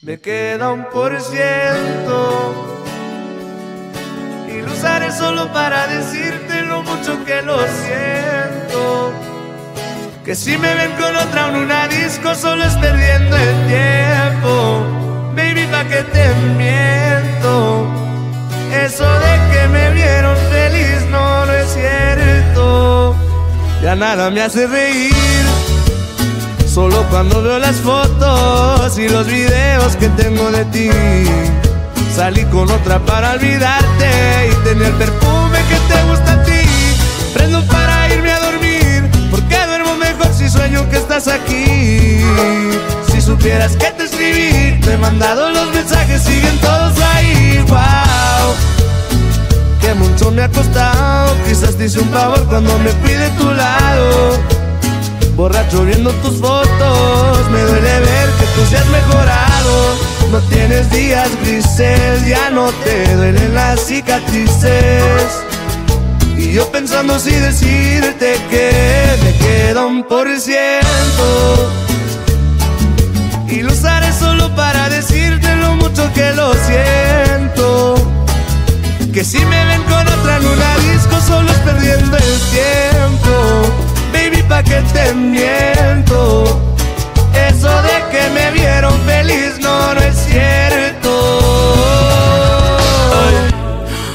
Me queda un por ciento y lo usaré solo para decirte lo mucho que lo siento. Que si me ven con otra en una disco solo es perdiendo el tiempo. Baby, pa' que te miento. Eso de que me vieron feliz no, no es cierto. Ya nada me hace reír. Solo cuando veo las fotos y los videos que tengo de ti. Salí con otra para olvidarte y tener perfume que te gusta a ti. Prendo para irme a dormir, porque duermo mejor si sueño que estás aquí. Si supieras que te escribí, te he mandado los mensajes, siguen todos ahí. Wow, que mucho me ha costado. Quizás te hice un favor cuando me fui de tu lado. Borracho viendo tus fotos, me duele ver que tú seas mejorado. No tienes días grises, ya no te duelen las cicatrices. Y yo pensando si decirte que me queda un por ciento. Y lo usaré solo para decirte lo mucho que lo siento. Que si me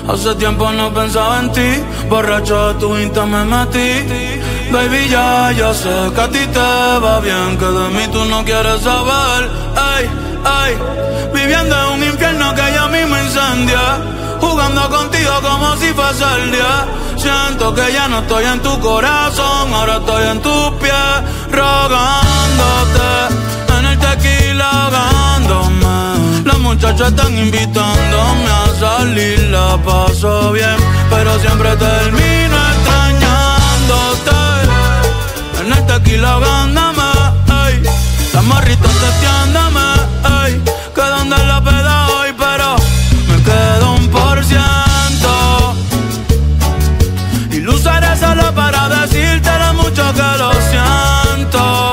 hace tiempo no pensaba en ti, borracho de tu insta me metí. Baby, ya, ya sé que a ti te va bien, que de mí tú no quieres saber. Ay, ay, viviendo en un infierno que ya mismo incendia. Jugando contigo como si fuese el día. Siento que ya no estoy en tu corazón, ahora estoy en tus pies, rogándote. En el tequila ahogándome. Las muchachas están invitándome a salir, la paso bien, pero siempre termino extrañándote. En el tequila ahogándome, ey. Las morritas testeándome, ey. Que donde la peda hoy, pero me quedo un por ciento. Y lo usaré solo para decirte lo mucho que lo siento.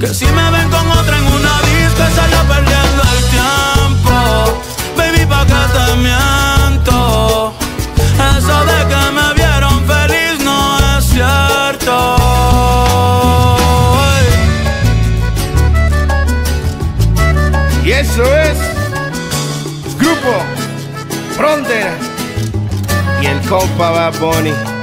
Que si me ven con otra en eso es Grupo Frontera y el compa Bad Bunny.